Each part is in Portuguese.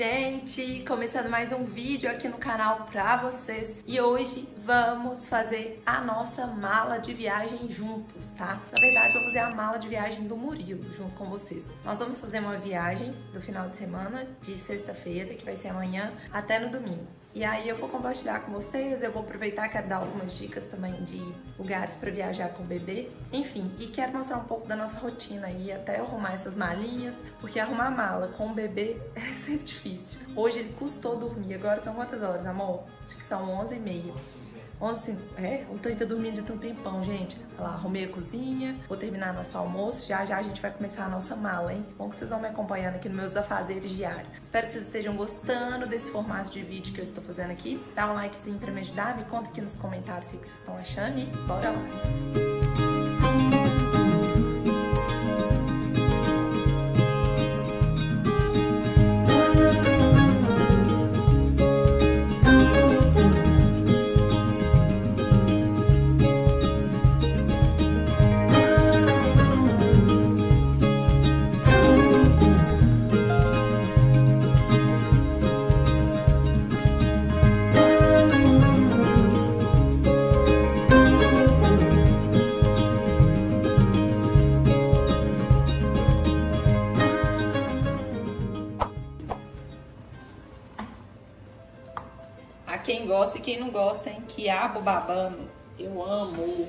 gente! Começando mais um vídeo aqui no canal pra vocês e hoje vamos fazer a nossa mala de viagem juntos, tá? Na verdade, vou fazer a mala de viagem do Murilo junto com vocês. Nós vamos fazer uma viagem do final de semana, de sexta-feira, que vai ser amanhã, até no domingo. E aí eu vou compartilhar com vocês, eu vou aproveitar quero dar algumas dicas também de lugares para viajar com o bebê, enfim, e quero mostrar um pouco da nossa rotina aí, até arrumar essas malinhas, porque arrumar mala com o bebê é sempre difícil. Hoje ele custou dormir, agora são quantas horas, amor? Acho que são 11 e meia. 11, é, o Tony tá dormindo de tão tempão, gente. Olha lá, arrumei a cozinha, vou terminar nosso almoço, já já a gente vai começar a nossa mala, hein? Bom que vocês vão me acompanhando aqui nos meus afazeres diários. Espero que vocês estejam gostando desse formato de vídeo que eu estou fazendo aqui. Dá um likezinho pra me ajudar, me conta aqui nos comentários o que vocês estão achando e bora lá! Quem gosta e quem não gosta, hein? Quiabo babando. Eu amo.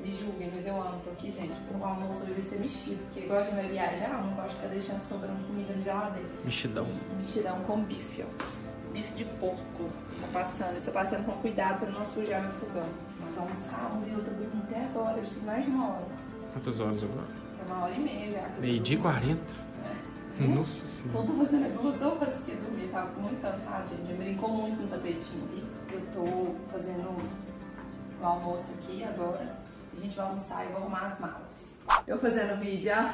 Me julguem, mas eu amo. Tô aqui, gente, pro almoço hoje vai ser mexido. Porque igual a gente vai viajar, eu não gosto de ficar deixando sobrando comida na geladeira. Mexidão. E mexidão com bife, ó. Bife de porco. Tá passando. Estou passando com cuidado pra não sujar meu fogão. Nós vamos almoçar, o Murilo tá dormindo até agora. Já tem mais de uma hora. Quantas horas agora? É uma hora e meia já. Meio-dia e 40. Nossa senhora. Tô fazendo algumas horas que eu dormi, tava muito cansada, gente. Já brincou muito no tapetinho ali. Eu tô fazendo o almoço aqui agora. A gente vai almoçar e vou arrumar as malas. Eu fazendo vídeo, ó.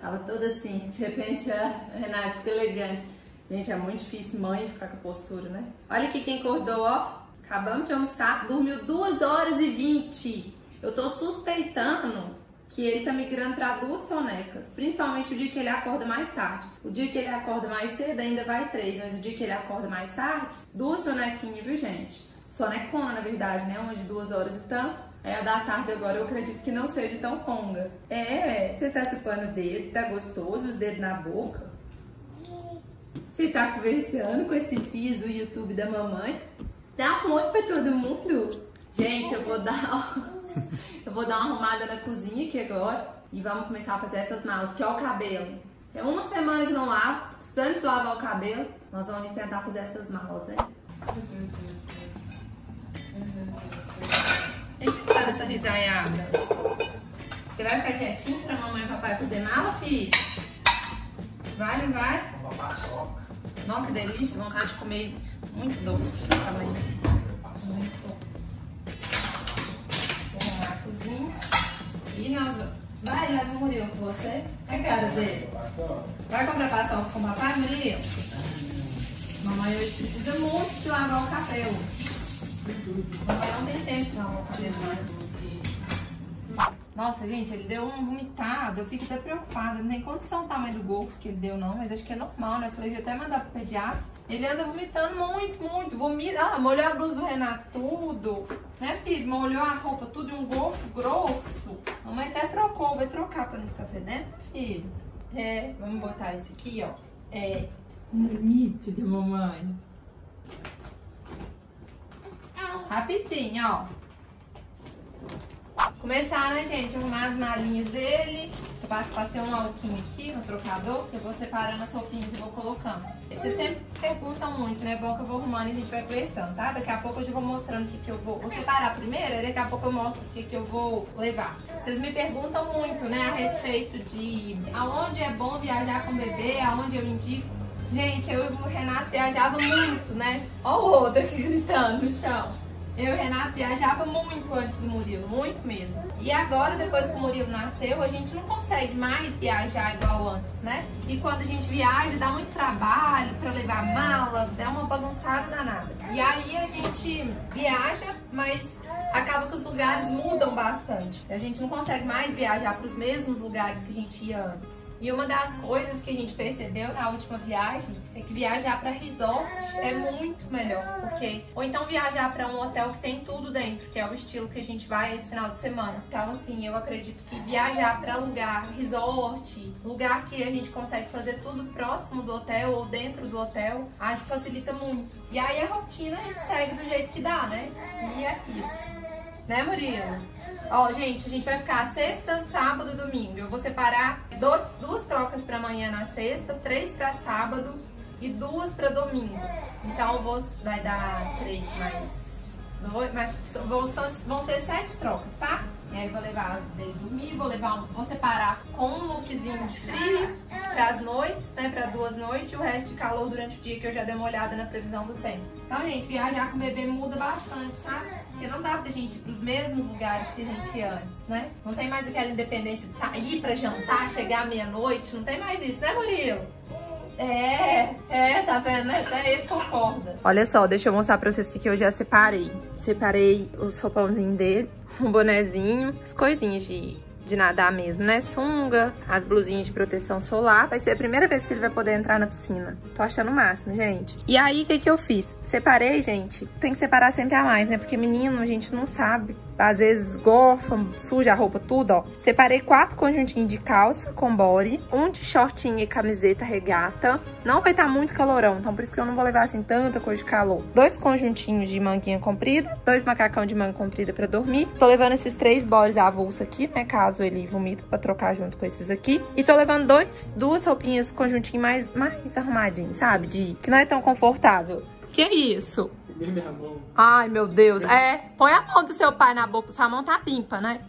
Tava toda assim, de repente a Renata fica elegante. Gente, é muito difícil mãe ficar com a postura, né? Olha aqui quem acordou, ó. Acabamos de almoçar, dormiu 2 horas e 20. Eu tô suspeitando que ele tá migrando para duas sonecas, principalmente o dia que ele acorda mais tarde. O dia que ele acorda mais cedo ainda vai três, mas o dia que ele acorda mais tarde, duas sonequinhas, viu gente? Sonecona, na verdade, né? Uma de duas horas e tanto. Aí a da tarde agora eu acredito que não seja tão longa. É, você tá chupando o dedo, tá gostoso, os dedos na boca. Você tá conversando com esse tios do YouTube da mamãe? Dá oi pra todo mundo. Gente, eu vou dar... Eu vou dar uma arrumada na cozinha aqui agora e vamos começar a fazer essas malas, que é o cabelo. É uma semana que não lavo, precisando de lavar o cabelo, nós vamos tentar fazer essas malas, né? E que tá essa risaiada? Você vai ficar quietinho pra mamãe e papai fazer mala, filho? Vai, não vai? Nossa, que delícia, vontade de comer muito doce também. Com você. É cara dele. Vai comprar paçoca com papai, Murilo? Mamãe hoje precisa muito de lavar o cabelo. Mamãe não tem tempo de lavar o cabelo mais. Nossa, gente, ele deu um vomitado. Eu fico até preocupada. Não tem condição o tamanho do golfo que ele deu, não. Mas acho que é normal, né? Eu falei, até mandar pro pediatra. Ele anda vomitando muito, muito. Vomita. Ah, molhou a blusa do Renato tudo. Né, filho? Molhou a roupa tudo um golfo grosso. Mamãe até trocou. Vai trocar pra não ficar fedendo, filho? É, vamos botar esse aqui, ó. É bonito de mamãe. Rapidinho, ó. Começar, né, gente? Arrumar as malinhas dele. Eu passei um alquinho aqui no trocador. Eu vou separando as roupinhas e vou colocando. Vocês sempre perguntam muito, né? É bom que eu vou arrumando e a gente vai conversando, tá? Daqui a pouco eu já vou mostrando o que, que eu vou... Vou separar primeiro, e daqui a pouco eu mostro o que, que eu vou levar. Vocês me perguntam muito, né? A respeito de aonde é bom viajar com o bebê, aonde eu indico. Gente, eu e o Renato viajava muito, né? Ó o outro aqui gritando no chão. Eu e o Renato viajava muito antes do Murilo, muito mesmo. E agora, depois que o Murilo nasceu, a gente não consegue mais viajar igual antes, né? E quando a gente viaja, dá muito trabalho para levar mala, dá uma bagunçada danada. E aí a gente viaja, mas acaba que os lugares mudam bastante. A gente não consegue mais viajar para os mesmos lugares que a gente ia antes. E uma das coisas que a gente percebeu na última viagem é que viajar para resort é muito melhor, porque ou então viajar para um hotel que tem tudo dentro, que é o estilo que a gente vai esse final de semana. Então assim, eu acredito que viajar para lugar resort, lugar que a gente consegue fazer tudo próximo do hotel ou dentro do hotel, acho que facilita muito. E aí a rotina a gente segue do jeito que dá, né? E é isso. Né, Murilo? Ó, gente, a gente vai ficar sexta, sábado domingo. Eu vou separar dois, duas trocas para amanhã na sexta, três para sábado e duas para domingo. Então, vou, vai dar três mais... Dois, mas vão, vão ser sete trocas, tá? E aí vou levar as dele dormir, vou levar um, vou separar com um lookzinho de frio para as noites, né, para duas noites e o resto de calor durante o dia que eu já dei uma olhada na previsão do tempo. Então, gente, viajar com o bebê muda bastante, sabe? Porque não dá pra gente ir pros mesmos lugares que a gente ia antes, né? Não tem mais aquela independência de sair pra jantar, chegar meia-noite, não tem mais isso, né, Murilo? É, é, tá vendo, né? Até ele concorda. Olha só, deixa eu mostrar pra vocês que eu já separei. Separei o sopãozinho dele, um bonezinho, as coisinhas de de nadar mesmo, né? Sunga, as blusinhas de proteção solar. Vai ser a primeira vez que ele vai poder entrar na piscina. Tô achando o máximo, gente. E aí, o que que eu fiz? Separei, gente. Tem que separar sempre a mais, né? Porque menino, a gente não sabe às vezes gorfa, suja a roupa, tudo, ó. Separei quatro conjuntinhos de calça com body, um de shortinho e camiseta regata. Não vai estar tá muito calorão, então por isso que eu não vou levar assim tanta coisa de calor. Dois conjuntinhos de manguinha comprida, dois macacão de manga comprida pra dormir. Tô levando esses três bodies avulso aqui, né, caso ele vomita pra trocar junto com esses aqui. E tô levando dois, duas roupinhas conjuntinho mais, mais arrumadinho, sabe? De que não é tão confortável. Que isso? Minha mão. Ai, meu Deus. É, põe a mão do seu pai na boca. Sua mão tá limpa, né?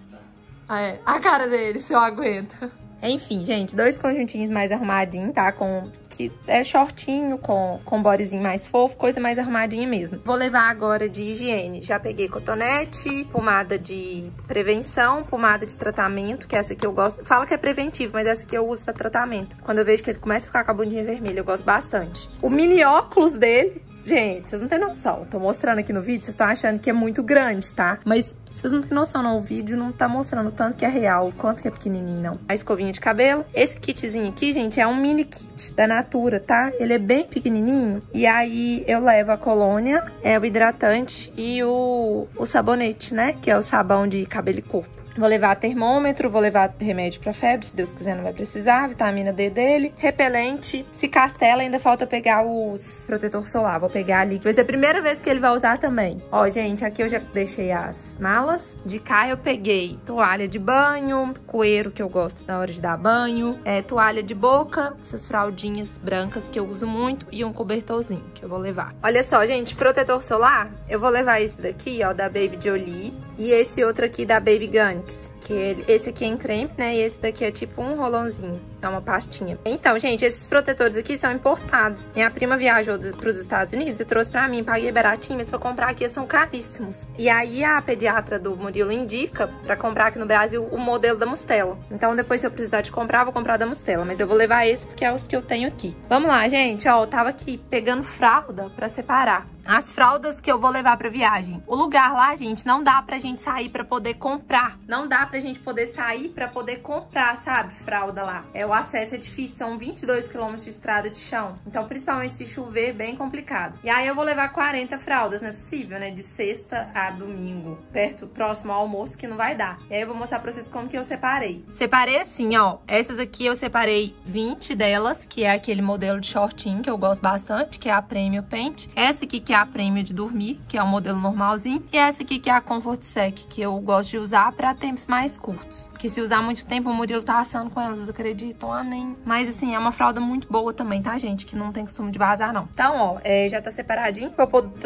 É, a cara dele, se eu aguento. Enfim, gente, dois conjuntinhos mais arrumadinhos, tá? Com que é shortinho, com, com bodyzinho mais fofo, coisa mais arrumadinha mesmo. Vou levar agora de higiene. Já peguei cotonete, pomada de prevenção, pomada de tratamento, que é essa aqui eu gosto. Fala que é preventivo, mas essa aqui eu uso pra tratamento. Quando eu vejo que ele começa a ficar com a bundinha vermelha, eu gosto bastante. O mini óculos dele, Gente, vocês não têm noção. Tô mostrando aqui no vídeo, vocês estão achando que é muito grande, tá? Mas vocês não têm noção, não. O vídeo não tá mostrando tanto que é real, quanto que é pequenininho, não. A escovinha de cabelo. Esse kitzinho aqui, gente, é um mini kit da Natura, tá? Ele é bem pequenininho. E aí eu levo a colônia, é o hidratante e o, o sabonete, né? Que é o sabão de cabelo e corpo. Vou levar termômetro, vou levar remédio para febre, se Deus quiser não vai precisar, vitamina D dele, repelente. Se castela, ainda falta pegar os protetor solar, vou pegar ali, vai ser a primeira vez que ele vai usar também. Ó, gente, aqui eu já deixei as malas. De cá eu peguei toalha de banho, coeiro que eu gosto na hora de dar banho, é, toalha de boca, essas fraldinhas brancas que eu uso muito e um cobertorzinho que eu vou levar. Olha só, gente, protetor solar, eu vou levar esse daqui, ó, da Baby Jolie e esse outro aqui da Baby Gunix, que ele, esse aqui é em creme, né? E esse daqui é tipo um rolãozinho, é uma pastinha. Então, gente, esses protetores aqui são importados. Minha prima viajou para os Estados Unidos e trouxe pra mim, paguei baratinho, mas pra comprar aqui são caríssimos. E aí a pediatra do Murilo indica pra comprar aqui no Brasil o modelo da Mustela. Então depois se eu precisar de comprar, vou comprar da Mustela, mas eu vou levar esse porque é os que eu tenho aqui. Vamos lá, gente, ó, eu tava aqui pegando fralda pra separar as fraldas que eu vou levar pra viagem. O lugar lá, gente, não dá pra gente sair pra poder comprar. Não dá pra gente poder sair pra poder comprar, sabe, fralda lá. É, o acesso é difícil, são 22 quilômetros de estrada de chão. Então, principalmente se chover, é bem complicado. E aí eu vou levar 40 fraldas, não é possível, né? De sexta a domingo, perto, próximo ao almoço, que não vai dar. E aí eu vou mostrar pra vocês como que eu separei. Separei assim, ó. Essas aqui eu separei 20 delas, que é aquele modelo de shortinho que eu gosto bastante, que é a Premium Paint. Essa aqui que é a Prêmio de dormir, que é o modelo normalzinho. E essa aqui que é a Comfort Sec, que eu gosto de usar para tempos mais curtos. Porque se usar muito tempo, o Murilo tá assando com elas, vocês acreditam? Ah, nem... Mas assim, é uma fralda muito boa também, tá, gente? Que não tem costume de vazar, não. Então, ó, é, já tá separadinho.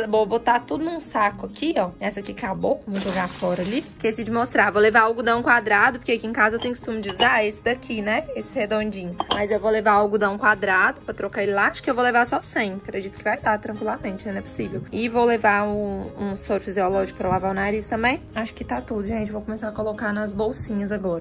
Vou botar tudo num saco aqui, ó. Essa aqui acabou, vou jogar fora ali. Esqueci de mostrar. Vou levar algodão quadrado, porque aqui em casa eu tenho costume de usar esse daqui, né? Esse redondinho. Mas eu vou levar algodão quadrado pra trocar ele lá. Acho que eu vou levar só 100. Acredito que vai estar tranquilamente, né? Não é possível. E vou levar um, um soro fisiológico pra lavar o nariz também. Acho que tá tudo, gente. Vou começar a colocar nas bolsinhas agora. Tô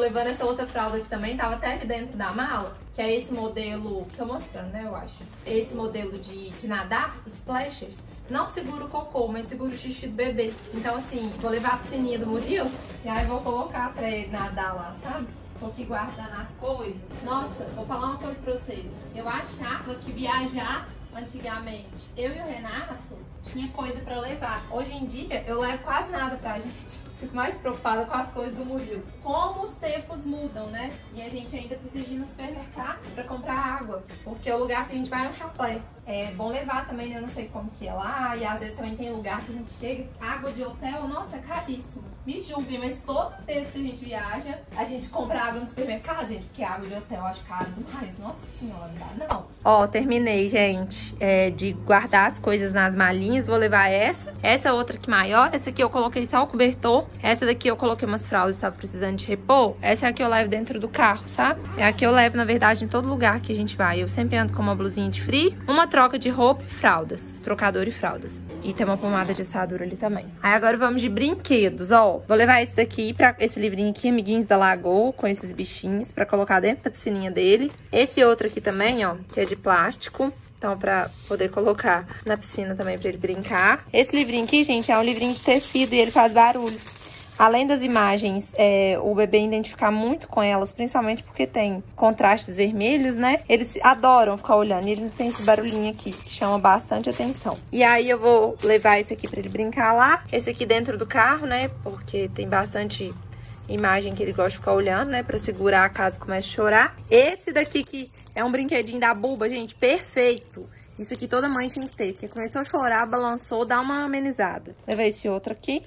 levando essa outra fralda que também tava até aqui dentro da mala, que é esse modelo, tô mostrando, né, eu acho. Esse modelo de, de nadar, Splashers, não segura o cocô, mas segura o xixi do bebê. Então, assim, vou levar a piscininha do Murilo e aí vou colocar pra ele nadar lá, sabe? Tô aqui guardando as coisas. Nossa, vou falar uma coisa pra vocês. Eu achava que viajar antigamente, eu e o Renato, tinha coisa pra levar. Hoje em dia, eu levo quase nada pra gente. Fico mais preocupada com as coisas do Murilo. Como os tempos mudam, né? E a gente ainda precisa ir no supermercado pra comprar água. Porque o lugar que a gente vai é um chaplé. É bom levar também, né? Eu não sei como que é lá. E às vezes também tem lugar que a gente chega. Água de hotel, nossa, é caríssimo. Me julguem, mas toda vez que a gente viaja, a gente compra água no supermercado, gente. Porque água de hotel eu acho caro demais. Nossa senhora, não dá não. Ó, terminei, gente, é, de guardar as coisas nas malinhas. Vou levar essa. Essa outra aqui maior. Essa aqui eu coloquei só o cobertor. Essa daqui eu coloquei umas fraldas, estava precisando de repor. Essa é a que eu levo dentro do carro, sabe? É a que eu levo, na verdade, em todo lugar que a gente vai. Eu sempre ando com uma blusinha de frio, uma troca de roupa e fraldas. Trocador e fraldas. E tem uma pomada de assadura ali também. Aí agora vamos de brinquedos, ó. Vou levar esse daqui, pra, esse livrinho aqui, Amiguinhos da Lagoa, com esses bichinhos, pra colocar dentro da piscininha dele. Esse outro aqui também, ó, que é de plástico. Então, pra poder colocar na piscina também pra ele brincar. Esse livrinho aqui, gente, é um livrinho de tecido e ele faz barulho. Além das imagens, é, o bebê identificar muito com elas, principalmente porque tem contrastes vermelhos, né? Eles adoram ficar olhando e ele tem esse barulhinho aqui que chama bastante atenção. E aí eu vou levar esse aqui pra ele brincar lá. Esse aqui dentro do carro, né? Porque tem bastante imagem que ele gosta de ficar olhando, né? Pra segurar caso comece a chorar. Esse daqui que é um brinquedinho da Buba, gente, perfeito. Isso aqui toda mãe tinha que ter, porque começou a chorar, balançou, dá uma amenizada. Levei esse outro aqui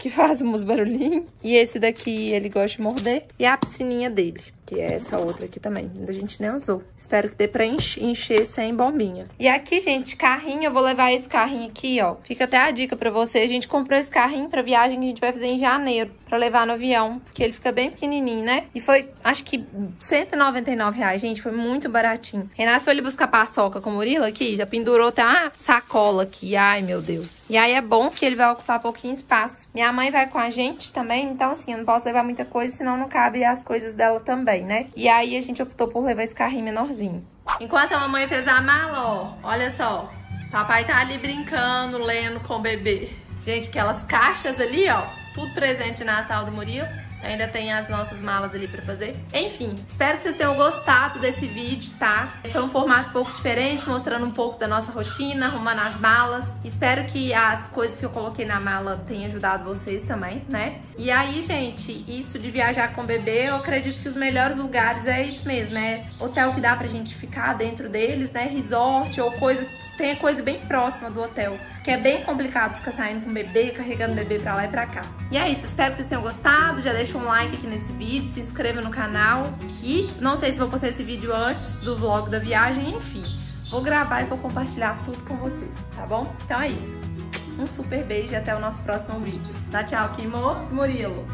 que faz uns barulhinhos. E esse daqui ele gosta de morder. E a piscininha dele que é essa outra aqui também. Ainda a gente nem usou. Espero que dê pra encher sem bombinha. E aqui, gente, carrinho, eu vou levar esse carrinho aqui, ó. Fica até a dica pra você. A gente comprou esse carrinho pra viagem que a gente vai fazer em janeiro, pra levar no avião, porque ele fica bem pequenininho, né? E foi, acho que 199 reais, gente, foi muito baratinho. Renato foi ali buscar paçoca com o Murilo aqui, já pendurou até uma sacola aqui. Ai, meu Deus. E aí é bom que ele vai ocupar pouquinho espaço. Minha mãe vai com a gente também, então assim, eu não posso levar muita coisa, senão não cabe as coisas dela também né? E aí a gente optou por levar esse carrinho menorzinho. Enquanto a mamãe fez a mala, ó, olha só. Papai tá ali brincando, lendo com o bebê. Gente, aquelas caixas ali, ó, tudo presente de Natal do Murilo. Ainda tem as nossas malas ali pra fazer. Enfim, espero que vocês tenham gostado desse vídeo, tá? Foi um formato um pouco diferente, mostrando um pouco da nossa rotina, arrumando as malas. Espero que as coisas que eu coloquei na mala tenham ajudado vocês também, né? E aí, gente, isso de viajar com bebê, eu acredito que os melhores lugares é isso mesmo, é hotel que dá pra gente ficar dentro deles, né? Resort ou coisa tenha coisa bem próxima do hotel, que é bem complicado ficar saindo com o bebê, carregando o bebê pra lá e pra cá. E é isso, espero que vocês tenham gostado, já deixa um like aqui nesse vídeo, se inscreva no canal e não sei se vou postar esse vídeo antes do vlog da viagem, enfim, vou gravar e vou compartilhar tudo com vocês, tá bom? Então é isso. Um super beijo e até o nosso próximo vídeo. Dá tchau, Kimo. Murilo.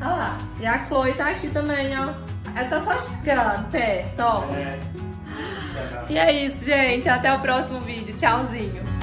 Olha lá. E a Chloe tá aqui também, ó. Ela tá só chegando perto, ó. É. E é isso, gente. Até o próximo vídeo. Tchauzinho.